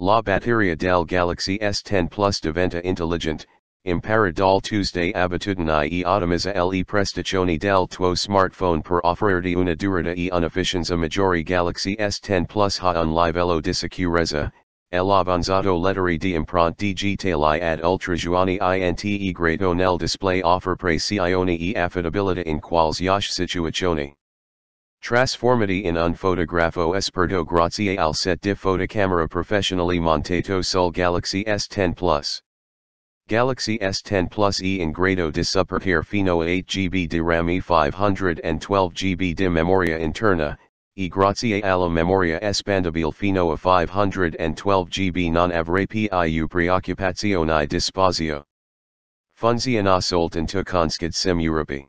La batteria del Galaxy S10 Plus diventa intelligent, impara dal Tuesday abitudini e ottimizza le prestazioni del tuo smartphone per offrirti una durata e un'efficienza maggiore Galaxy S10 Plus ha un livello di sicurezza, L'avanzato lettere di impronte digitali ad ultrasuoni inte grado nel display offer precision e affidabilità in qualsiasi situazione. Trasformati in un fotografo esperto grazie al set di fotocamera professionally montato sul Galaxy S10 Plus. Galaxy S10 Plus e in grado di supportare fino a 8 GB di RAM e 512 GB di memoria interna, e grazie alla memoria espandibile fino a 512 GB non avrei più preoccupazioni di spazio. Funziona soltanto con skid sim Europe.